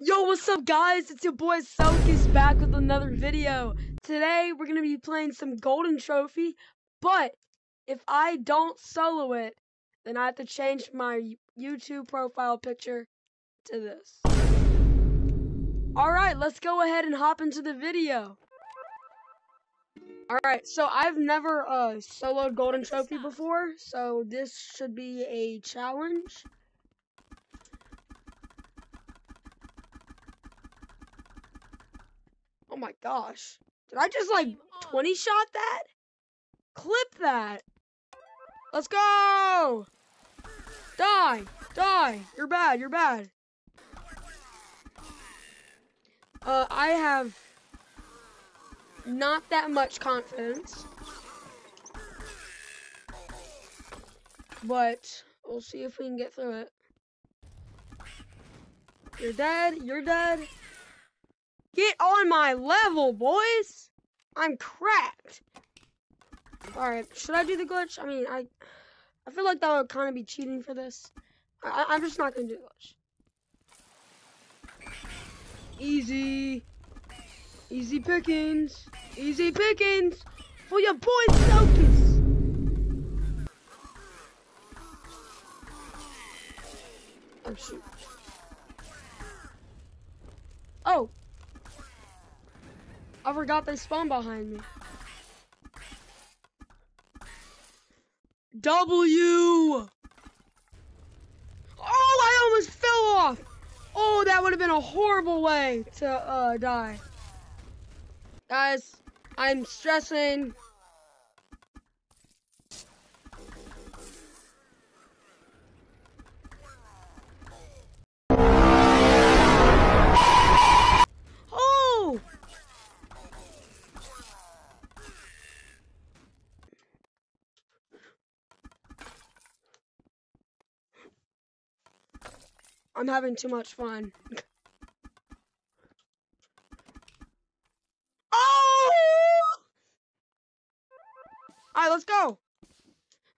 Yo, what's up guys? It's your boy Sokus back with another video. Today we're gonna be playing some golden trophy, but if I don't solo it, then I have to change my YouTube profile picture to this. Alright, let's go ahead and hop into the video. Alright, so I've never uh soloed golden trophy before, so this should be a challenge. My gosh. Did I just like 20 shot that? Clip that. Let's go. Die. Die. You're bad. You're bad. Uh, I have not that much confidence. But we'll see if we can get through it. You're dead. You're dead. Get on my level, boys! I'm cracked. Alright, should I do the glitch? I mean, I I feel like that would kind of be cheating for this. I, I'm just not going to do the glitch. Easy. Easy pickings. Easy pickings. For your boy Sokus. Oh, shoot. Oh, I forgot they spawned behind me. W! Oh, I almost fell off! Oh, that would have been a horrible way to uh, die. Guys, I'm stressing. I'm having too much fun. oh! Alright, let's go.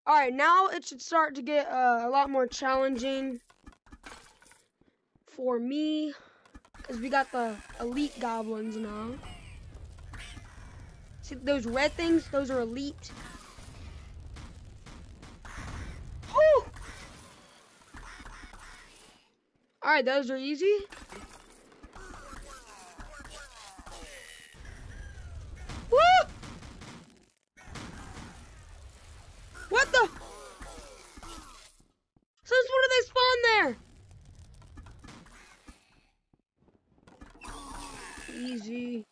Alright, now it should start to get uh, a lot more challenging for me. Because we got the elite goblins now. See those red things? Those are elite. Alright, those are easy. Woo! What the? Since when did they spawn there? Easy.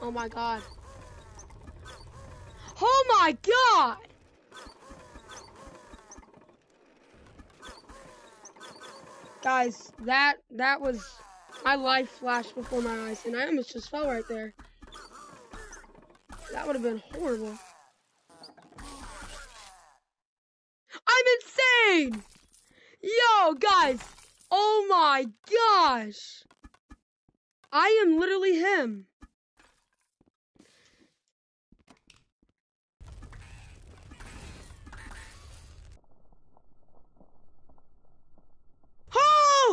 Oh my god. Oh my god! Guys, that that was my life flashed before my eyes and I almost just fell right there. That would have been horrible. I'm insane! Yo, guys! Oh my gosh! I am literally him.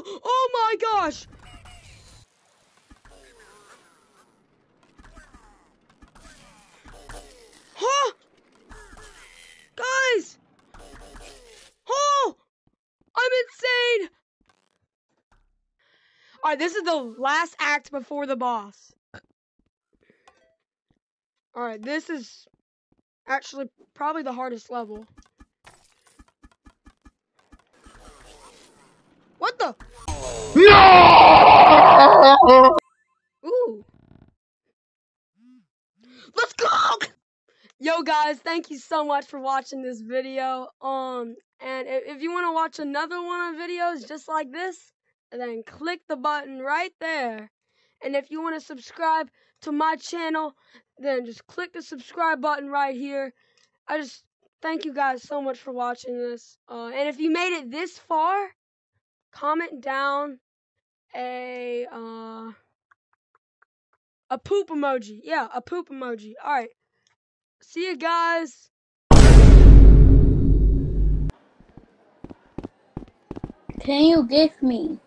Oh my gosh! Huh? Guys! Oh! I'm insane! Alright, this is the last act before the boss. Alright, this is actually probably the hardest level. What the? No! Ooh. Let's go! Yo guys, thank you so much for watching this video. Um, and if you want to watch another one of videos just like this, then click the button right there. And if you want to subscribe to my channel, then just click the subscribe button right here. I just thank you guys so much for watching this. Uh, and if you made it this far, comment down a uh, A poop emoji. Yeah, a poop emoji. All right. See you guys. Can you give me?